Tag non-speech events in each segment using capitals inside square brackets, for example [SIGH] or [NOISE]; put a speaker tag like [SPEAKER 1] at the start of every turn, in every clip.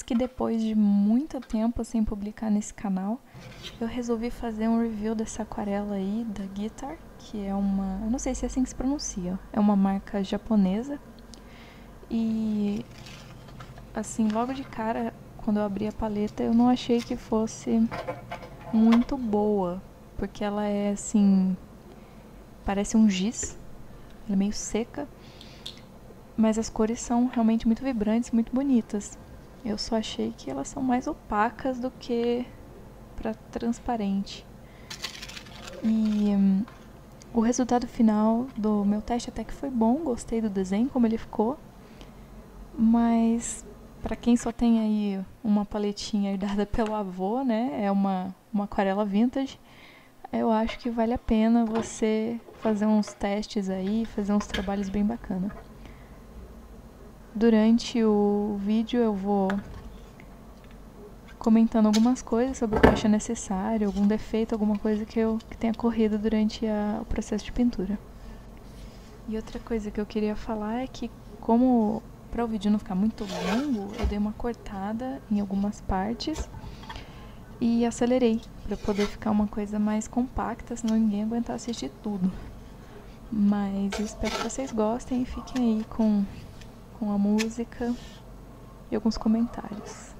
[SPEAKER 1] Que depois de muito tempo sem publicar nesse canal, eu resolvi fazer um review dessa aquarela aí da Guitar, que é uma, eu não sei se é assim que se pronuncia, é uma marca japonesa. E assim, logo de cara, quando eu abri a paleta, eu não achei que fosse muito boa, porque ela é assim, parece um giz, ela é meio seca, mas as cores são realmente muito vibrantes, muito bonitas. Eu só achei que elas são mais opacas do que para transparente. E hum, o resultado final do meu teste até que foi bom, gostei do desenho, como ele ficou. Mas para quem só tem aí uma paletinha herdada [LAUGHS] pelo avô, né, é uma, uma aquarela vintage, eu acho que vale a pena você fazer uns testes aí, fazer uns trabalhos bem bacana. Durante o vídeo eu vou comentando algumas coisas sobre o que eu acho necessário, algum defeito, alguma coisa que, eu, que tenha ocorrido durante a, o processo de pintura. E outra coisa que eu queria falar é que, como para o vídeo não ficar muito longo, eu dei uma cortada em algumas partes e acelerei para poder ficar uma coisa mais compacta, senão ninguém aguentar assistir tudo. Mas espero que vocês gostem e fiquem aí com com a música e alguns comentários.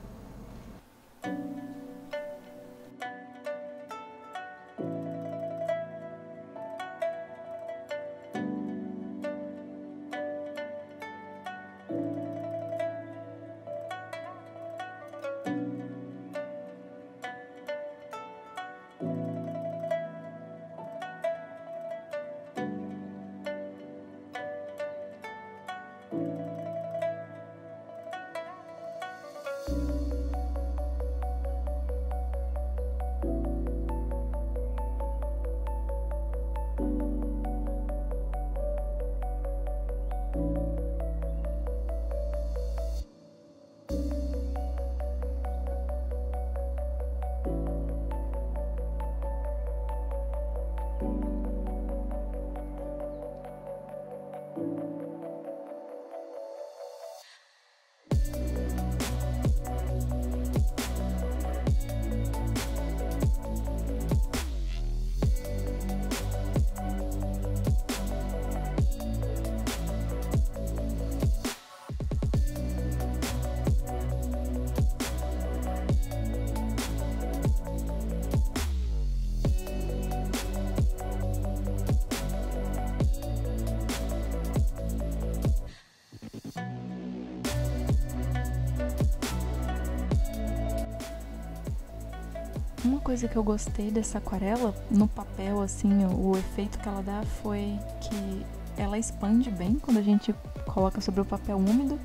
[SPEAKER 1] Uma coisa que eu gostei dessa aquarela, no papel, assim, o, o efeito que ela dá foi que ela expande bem quando a gente coloca sobre o papel úmido.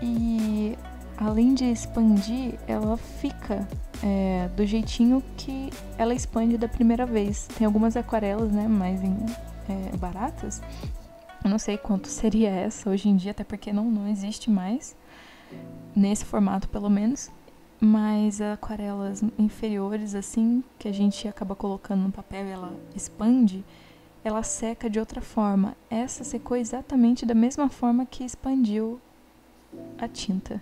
[SPEAKER 1] E além de expandir, ela fica é, do jeitinho que ela expande da primeira vez. Tem algumas aquarelas, né, mais em, é, baratas. Eu não sei quanto seria essa hoje em dia, até porque não, não existe mais. Nesse formato, pelo menos mas aquarelas inferiores assim que a gente acaba colocando no papel e ela expande, ela seca de outra forma. Essa secou exatamente da mesma forma que expandiu a tinta.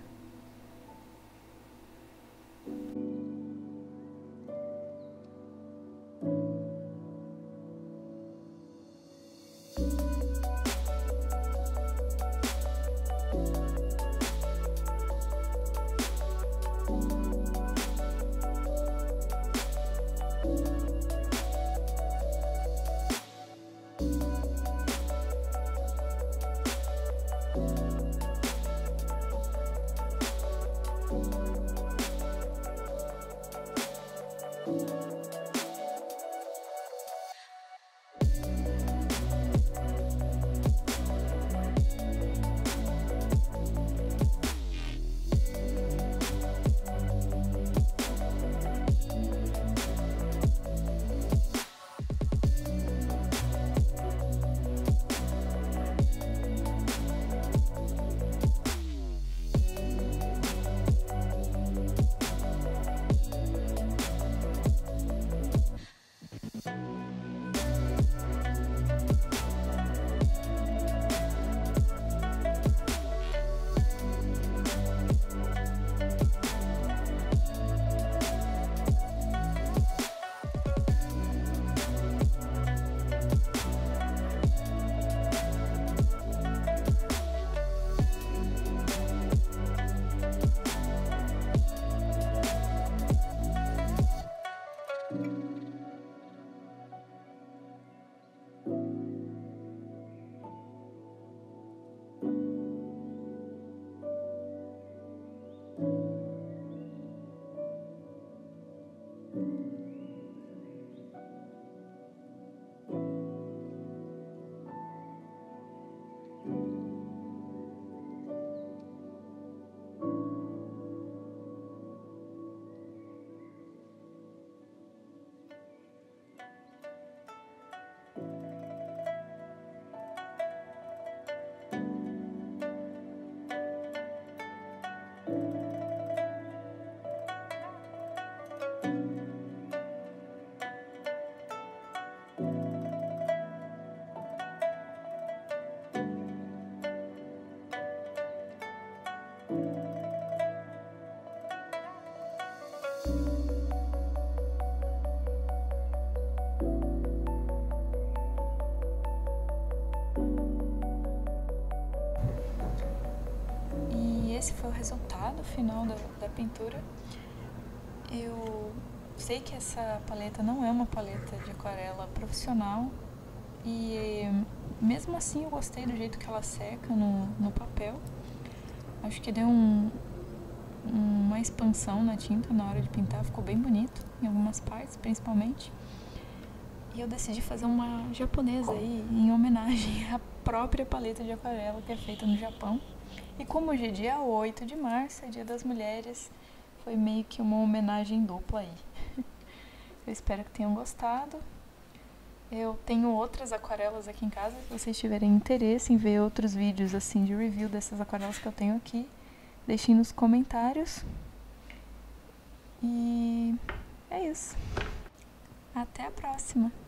[SPEAKER 1] esse foi o resultado final da, da pintura. Eu sei que essa paleta não é uma paleta de aquarela profissional e mesmo assim eu gostei do jeito que ela seca no, no papel. Acho que deu um, uma expansão na tinta na hora de pintar, ficou bem bonito em algumas partes, principalmente. E eu decidi fazer uma japonesa aí em homenagem à própria paleta de aquarela que é feita no Japão. E como hoje é dia 8 de março, é dia das mulheres, foi meio que uma homenagem dupla aí. [LAUGHS] Eu espero que tenham gostado. Eu tenho outras aquarelas aqui em casa, se vocês tiverem interesse em ver outros vídeos assim de review dessas aquarelas que eu tenho aqui, deixem nos comentários. E é isso. Até a próxima!